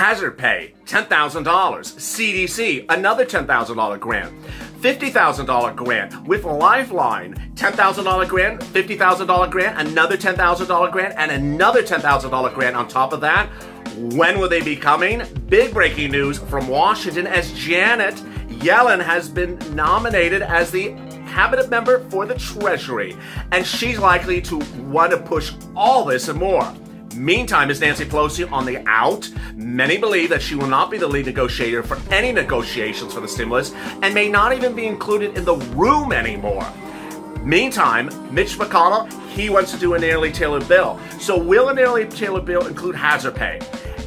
Hazard Pay, $10,000. CDC, another $10,000 grant. $50,000 grant with Lifeline, $10,000 grant, $50,000 grant, another $10,000 grant, and another $10,000 grant on top of that. When will they be coming? Big breaking news from Washington as Janet Yellen has been nominated as the cabinet member for the Treasury, and she's likely to want to push all this and more. Meantime, is Nancy Pelosi on the out? Many believe that she will not be the lead negotiator for any negotiations for the stimulus and may not even be included in the room anymore. Meantime, Mitch McConnell, he wants to do a nearly tailored bill. So, will a nearly tailored bill include hazard pay,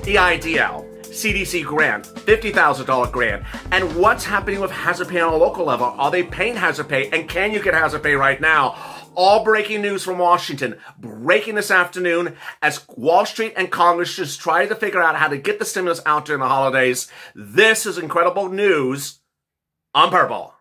EIDL, CDC grant, $50,000 grant. And what's happening with hazard pay on a local level? Are they paying hazard pay? And can you get hazard pay right now? All breaking news from Washington, breaking this afternoon as Wall Street and Congress just try to figure out how to get the stimulus out during the holidays. This is incredible news on Purple.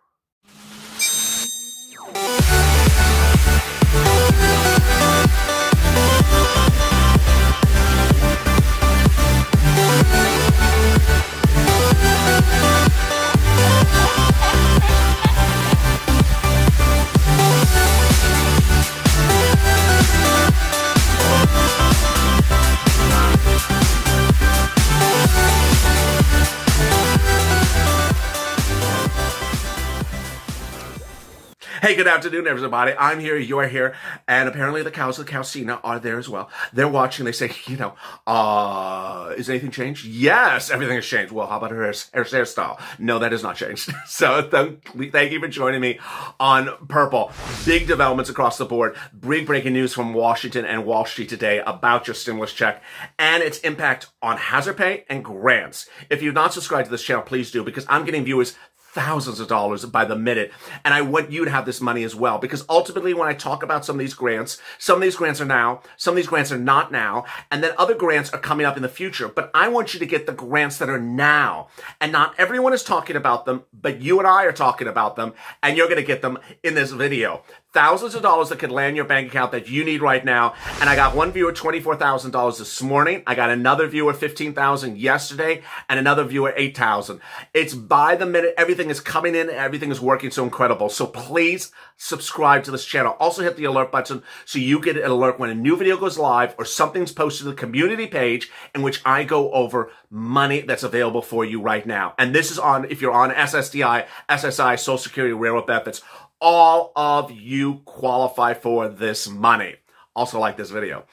Hey, good afternoon, everybody. I'm here, you're here, and apparently the cows of the Cowsina are there as well. They're watching, they say, you know, uh, is anything changed? Yes, everything has changed. Well, how about her, her hairstyle? No, that has not changed. so th- thank you for joining me on Purple. Big developments across the board. Big breaking news from Washington and Wall Street today about your stimulus check and its impact on hazard pay and grants. If you've not subscribed to this channel, please do because I'm getting viewers thousands of dollars by the minute. And I want you to have this money as well. Because ultimately, when I talk about some of these grants, some of these grants are now, some of these grants are not now, and then other grants are coming up in the future. But I want you to get the grants that are now. And not everyone is talking about them, but you and I are talking about them, and you're going to get them in this video thousands of dollars that could land your bank account that you need right now. And I got one viewer $24,000 this morning. I got another viewer 15,000 yesterday and another viewer 8,000. It's by the minute. Everything is coming in. Everything is working so incredible. So please subscribe to this channel. Also hit the alert button so you get an alert when a new video goes live or something's posted to the community page in which I go over money that's available for you right now. And this is on, if you're on SSDI, SSI, Social Security, Railroad Benefits, all of you qualify for this money also like this video.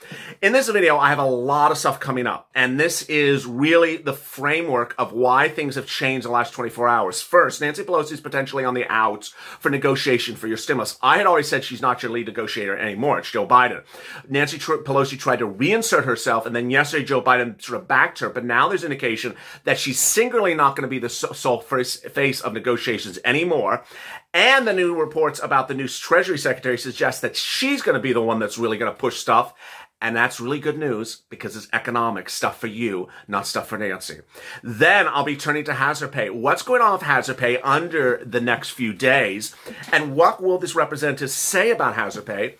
In this video, I have a lot of stuff coming up, and this is really the framework of why things have changed in the last 24 hours. First, Nancy Pelosi is potentially on the outs for negotiation for your stimulus. I had already said she's not your lead negotiator anymore. It's Joe Biden. Nancy Pelosi tried to reinsert herself, and then yesterday Joe Biden sort of backed her, but now there's indication that she's singularly not going to be the sole face of negotiations anymore. And the new reports about the new Treasury Secretary suggest that she's going to be the one that's really going to push stuff. And that's really good news because it's economic stuff for you, not stuff for Nancy. Then I'll be turning to hazard pay. What's going on with hazard pay under the next few days? And what will this representative say about hazard pay?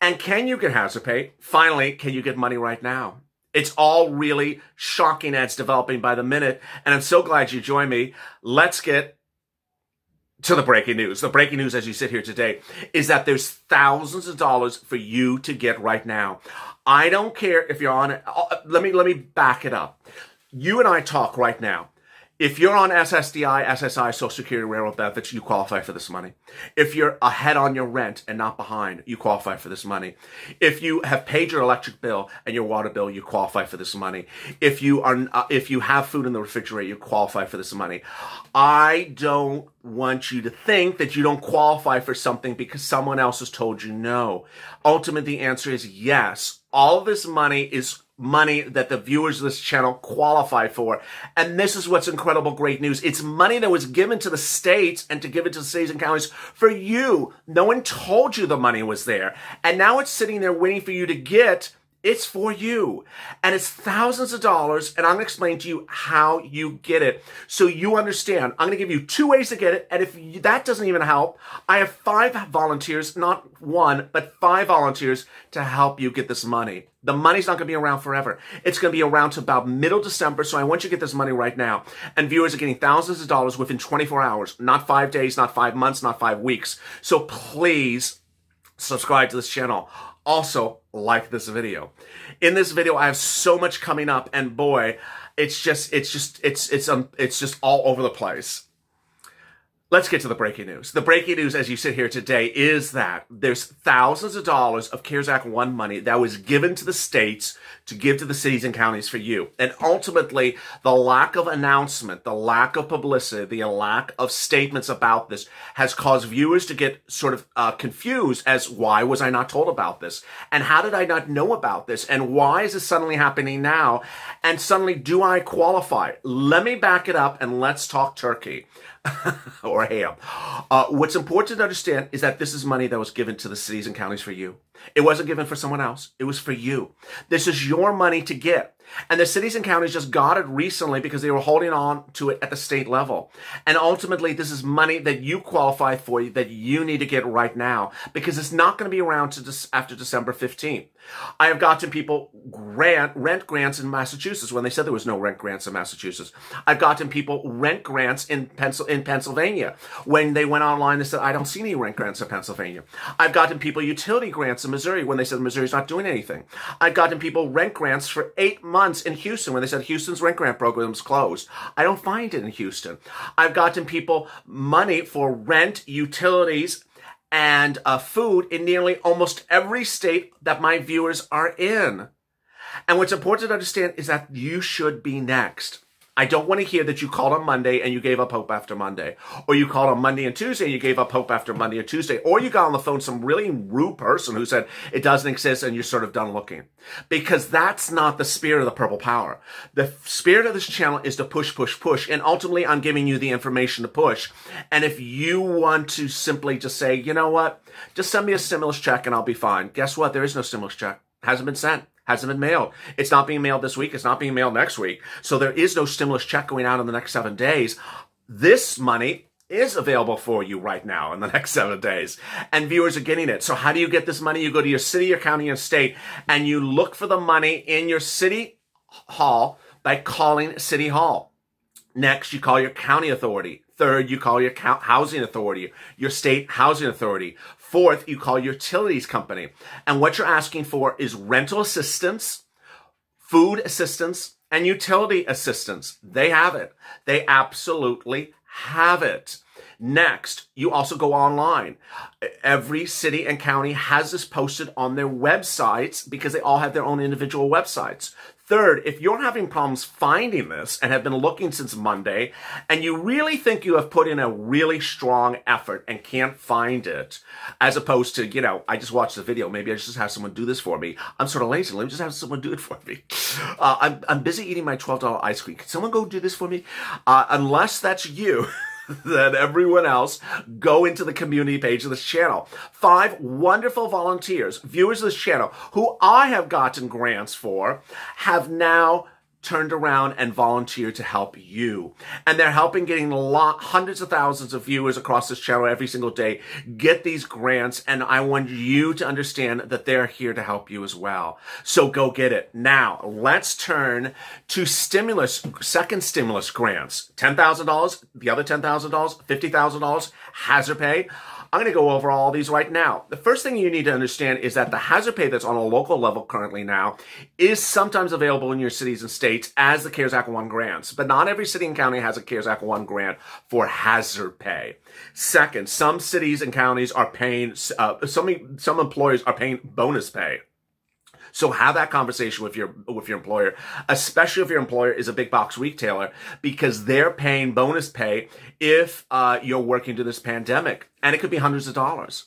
And can you get hazard pay? Finally, can you get money right now? It's all really shocking as developing by the minute. And I'm so glad you joined me. Let's get to the breaking news. The breaking news as you sit here today is that there's thousands of dollars for you to get right now. I don't care if you're on it. Uh, let me, let me back it up. You and I talk right now. If you're on SSDI, SSI, Social Security, Railroad benefits, you qualify for this money. If you're ahead on your rent and not behind, you qualify for this money. If you have paid your electric bill and your water bill, you qualify for this money. If you are, uh, if you have food in the refrigerator, you qualify for this money. I don't want you to think that you don't qualify for something because someone else has told you no. Ultimately, the answer is yes. All this money is money that the viewers of this channel qualify for. And this is what's incredible great news. It's money that was given to the states and to give it to the states and counties for you. No one told you the money was there. And now it's sitting there waiting for you to get It's for you. And it's thousands of dollars. And I'm going to explain to you how you get it so you understand. I'm going to give you two ways to get it. And if that doesn't even help, I have five volunteers, not one, but five volunteers to help you get this money. The money's not going to be around forever. It's going to be around to about middle December. So I want you to get this money right now. And viewers are getting thousands of dollars within 24 hours, not five days, not five months, not five weeks. So please subscribe to this channel. Also, like this video. In this video, I have so much coming up, and boy, it's just, it's just, it's, it's, um, it's just all over the place. Let's get to the breaking news. The breaking news as you sit here today is that there's thousands of dollars of CARES Act 1 money that was given to the states to give to the cities and counties for you. And ultimately, the lack of announcement, the lack of publicity, the lack of statements about this has caused viewers to get sort of uh, confused as why was I not told about this? And how did I not know about this? And why is this suddenly happening now? And suddenly, do I qualify? Let me back it up and let's talk Turkey. or ham. Uh, what's important to understand is that this is money that was given to the cities and counties for you. It wasn't given for someone else. It was for you. This is your money to get. And the cities and counties just got it recently because they were holding on to it at the state level. And ultimately, this is money that you qualify for that you need to get right now because it's not going to be around to after December 15th. I have gotten people grant rent grants in Massachusetts when they said there was no rent grants in Massachusetts. I've gotten people rent grants in Pencil in Pennsylvania when they went online and said I don't see any rent grants in Pennsylvania. I've gotten people utility grants in Missouri when they said Missouri's not doing anything. I've gotten people rent grants for eight months in Houston when they said Houston's rent grant program is closed. I don't find it in Houston. I've gotten people money for rent, utilities, and uh, food in nearly almost every state that my viewers are in. And what's important to understand is that you should be next. I don't want to hear that you called on Monday and you gave up hope after Monday. Or you called on Monday and Tuesday and you gave up hope after Monday and Tuesday. Or you got on the phone some really rude person who said it doesn't exist and you're sort of done looking. Because that's not the spirit of the Purple Power. The spirit of this channel is to push, push, push. And ultimately, I'm giving you the information to push. And if you want to simply just say, you know what, just send me a stimulus check and I'll be fine. Guess what? There is no stimulus check. It Hasn't been sent hasn't been mailed. It's not being mailed this week. It's not being mailed next week. So there is no stimulus check going out in the next seven days. This money is available for you right now in the next seven days. And viewers are getting it. So how do you get this money? You go to your city, your county, your state, and you look for the money in your city hall by calling City Hall. Next, you call your county authority. Third, you call your housing authority, your state housing authority. Fourth, you call your utilities company. And what you're asking for is rental assistance, food assistance, and utility assistance. They have it. They absolutely have it. Next, you also go online. Every city and county has this posted on their websites because they all have their own individual websites. Third, if you're having problems finding this and have been looking since Monday, and you really think you have put in a really strong effort and can't find it, as opposed to, you know, I just watched the video, maybe I just have someone do this for me. I'm sort of lazy. Let me just have someone do it for me. Uh, I'm, I'm busy eating my $12 ice cream. Can someone go do this for me? Uh, unless that's you. than everyone else, go into the community page of this channel. Five wonderful volunteers, viewers of this channel, who I have gotten grants for, have now turned around and volunteered to help you. And they're helping getting a lot, hundreds of thousands of viewers across this channel every single day get these grants. And I want you to understand that they're here to help you as well. So go get it. Now, let's turn to stimulus, second stimulus grants. $10,000, the other $10,000, $50,000, hazard pay. I'm going to go over all these right now. The first thing you need to understand is that the hazard pay that's on a local level currently now is sometimes available in your cities and states as the CARES Act 1 grants, but not every city and county has a CARES Act 1 grant for hazard pay. Second, some cities and counties are paying, uh, some, some employers are paying bonus pay. So have that conversation with your with your employer, especially if your employer is a big box retailer, because they're paying bonus pay if uh, you're working through this pandemic, and it could be hundreds of dollars.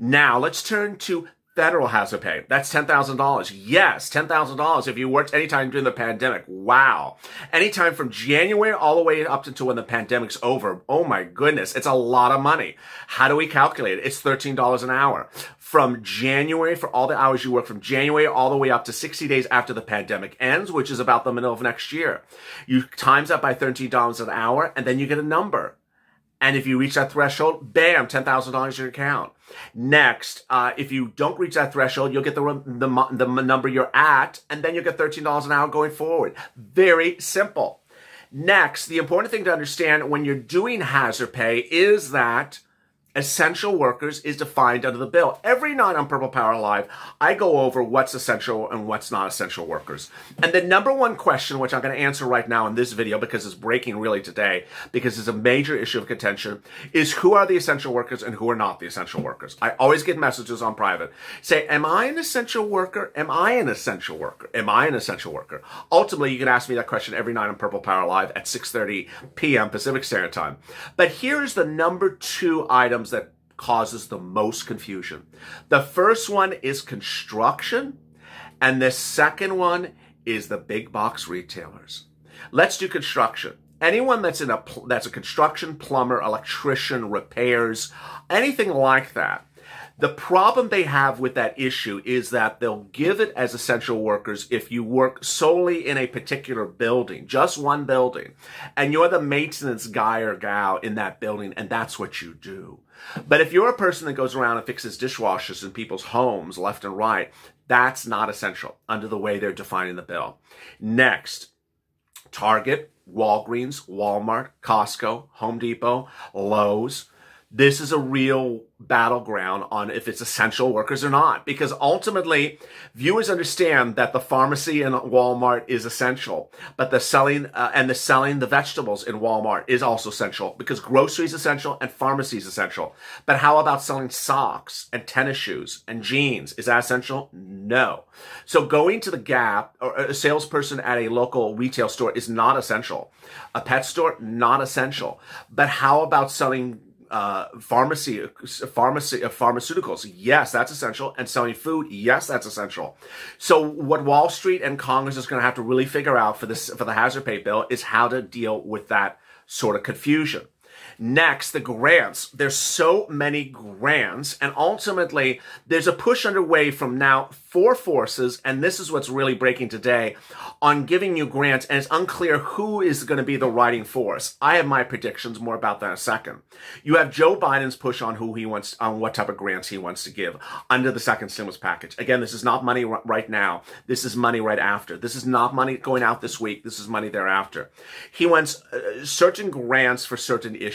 Now let's turn to federal hazard pay. That's $10,000. Yes, $10,000 if you worked anytime during the pandemic. Wow. Anytime from January all the way up until when the pandemic's over. Oh my goodness. It's a lot of money. How do we calculate it? It's $13 an hour. From January, for all the hours you work from January all the way up to 60 days after the pandemic ends, which is about the middle of next year. You times that by $13 an hour and then you get a number. And if you reach that threshold, bam, $10,000 in your account. Next, uh, if you don't reach that threshold, you'll get the, the, the number you're at, and then you'll get $13 an hour going forward. Very simple. Next, the important thing to understand when you're doing hazard pay is that essential workers is defined under the bill. Every night on Purple Power Live, I go over what's essential and what's not essential workers. And the number one question, which I'm going to answer right now in this video because it's breaking really today, because it's a major issue of contention, is who are the essential workers and who are not the essential workers. I always get messages on private. Say, am I an essential worker? Am I an essential worker? Am I an essential worker? Ultimately, you can ask me that question every night on Purple Power Live at 6.30 p.m. Pacific Standard Time. But here's the number two items that causes the most confusion. The first one is construction, and the second one is the big box retailers. Let's do construction. Anyone that's in a that's a construction plumber, electrician, repairs, anything like that the problem they have with that issue is that they'll give it as essential workers if you work solely in a particular building, just one building, and you're the maintenance guy or gal in that building, and that's what you do. But if you're a person that goes around and fixes dishwashers in people's homes left and right, that's not essential under the way they're defining the bill. Next, Target, Walgreens, Walmart, Costco, Home Depot, Lowe's, this is a real battleground on if it's essential workers or not. Because ultimately, viewers understand that the pharmacy in Walmart is essential, but the selling uh, and the selling the vegetables in Walmart is also essential because grocery is essential and pharmacy is essential. But how about selling socks and tennis shoes and jeans? Is that essential? No. So going to the Gap or a salesperson at a local retail store is not essential. A pet store, not essential. But how about selling uh, pharmacy, pharmacy, uh, pharmaceuticals. Yes, that's essential. And selling food. Yes, that's essential. So what Wall Street and Congress is going to have to really figure out for this, for the hazard pay bill is how to deal with that sort of confusion. Next, the grants. There's so many grants, and ultimately, there's a push underway from now four forces, and this is what's really breaking today, on giving you grants, and it's unclear who is going to be the writing force. I have my predictions, more about that in a second. You have Joe Biden's push on who he wants, on what type of grants he wants to give under the second stimulus package. Again, this is not money right now. This is money right after. This is not money going out this week. This is money thereafter. He wants uh, certain grants for certain issues.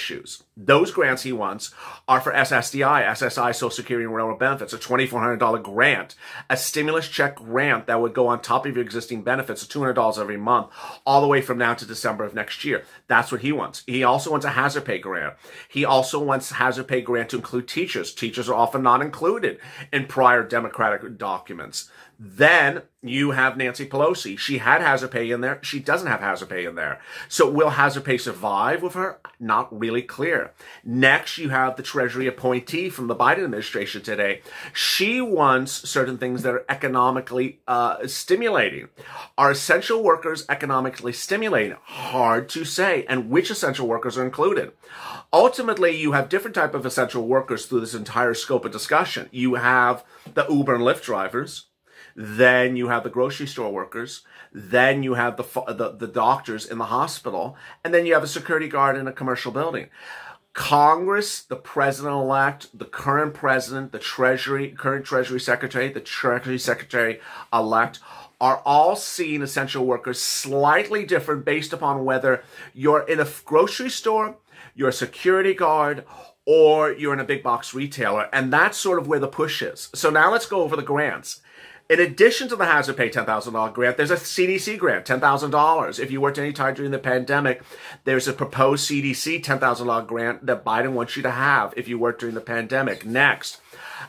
Those grants he wants are for SSDI, SSI, Social Security and Railroad Benefits, a $2,400 grant, a stimulus check grant that would go on top of your existing benefits, $200 every month, all the way from now to December of next year. That's what he wants. He also wants a hazard pay grant. He also wants hazard pay grant to include teachers. Teachers are often not included in prior Democratic documents. Then you have Nancy Pelosi. She had pay in there. She doesn't have hazard pay in there. So will hazard pay survive with her? Not really clear. Next, you have the Treasury appointee from the Biden administration today. She wants certain things that are economically uh, stimulating. Are essential workers economically stimulating? Hard to say. And which essential workers are included? Ultimately, you have different type of essential workers through this entire scope of discussion. You have the Uber and Lyft drivers then you have the grocery store workers. Then you have the, the, the doctors in the hospital. And then you have a security guard in a commercial building. Congress, the president elect, the current president, the treasury, current treasury secretary, the treasury secretary elect are all seeing essential workers slightly different based upon whether you're in a grocery store, you're a security guard, or you're in a big box retailer. And that's sort of where the push is. So now let's go over the grants. In addition to the hazard pay $10,000 grant, there's a CDC grant, $10,000. If you worked any time during the pandemic, there's a proposed CDC $10,000 grant that Biden wants you to have if you worked during the pandemic. Next,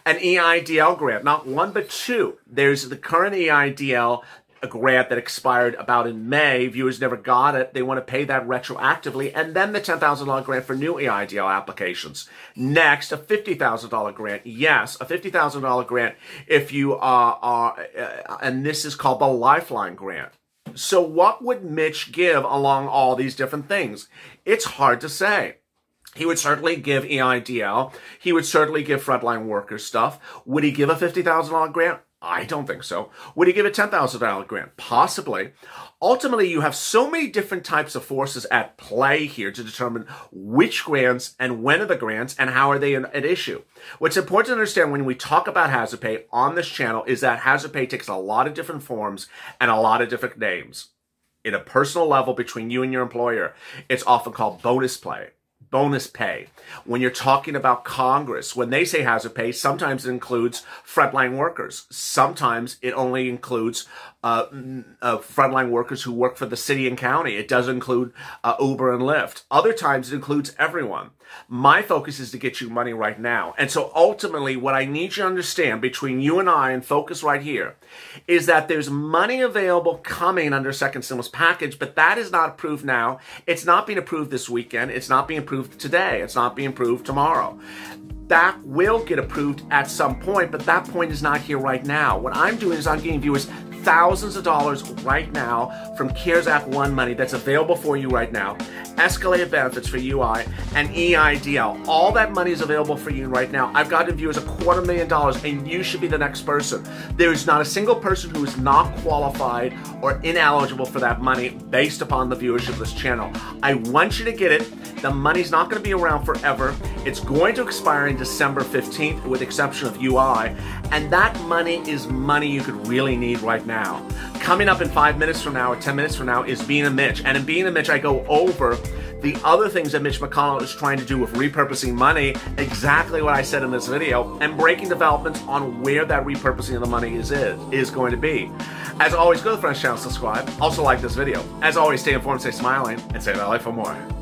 an EIDL grant, not one but two. There's the current EIDL a grant that expired about in May. Viewers never got it. They want to pay that retroactively. And then the $10,000 grant for new EIDL applications. Next, a $50,000 grant. Yes, a $50,000 grant if you are, are uh, and this is called the Lifeline Grant. So what would Mitch give along all these different things? It's hard to say. He would certainly give EIDL. He would certainly give frontline workers stuff. Would he give a $50,000 grant? I don't think so. Would he give a $10,000 grant? Possibly. Ultimately, you have so many different types of forces at play here to determine which grants and when are the grants and how are they an issue. What's important to understand when we talk about hazard pay on this channel is that hazard pay takes a lot of different forms and a lot of different names. In a personal level between you and your employer, it's often called bonus play bonus pay. When you're talking about Congress, when they say hazard pay, sometimes it includes frontline workers. Sometimes it only includes uh, uh, frontline workers who work for the city and county. It does include uh, Uber and Lyft. Other times it includes everyone. My focus is to get you money right now. And so ultimately, what I need you to understand between you and I and focus right here is that there's money available coming under second stimulus package, but that is not approved now. It's not being approved this weekend. It's not being approved today. It's not being approved tomorrow that will get approved at some point, but that point is not here right now. What I'm doing is I'm giving viewers thousands of dollars right now from CARES Act 1 money that's available for you right now, escalated benefits for UI, and EIDL. All that money is available for you right now. I've gotten viewers a quarter million dollars, and you should be the next person. There is not a single person who is not qualified or ineligible for that money based upon the viewership of this channel. I want you to get it. The money's not going to be around forever. It's going to expire in December 15th, with exception of UI, and that money is money you could really need right now. Coming up in five minutes from now or 10 minutes from now is Being a Mitch. And in Being a Mitch, I go over the other things that Mitch McConnell is trying to do with repurposing money, exactly what I said in this video, and breaking developments on where that repurposing of the money is, is, is going to be. As always, go to the French channel, subscribe. Also like this video. As always, stay informed, stay smiling, and stay LA for more.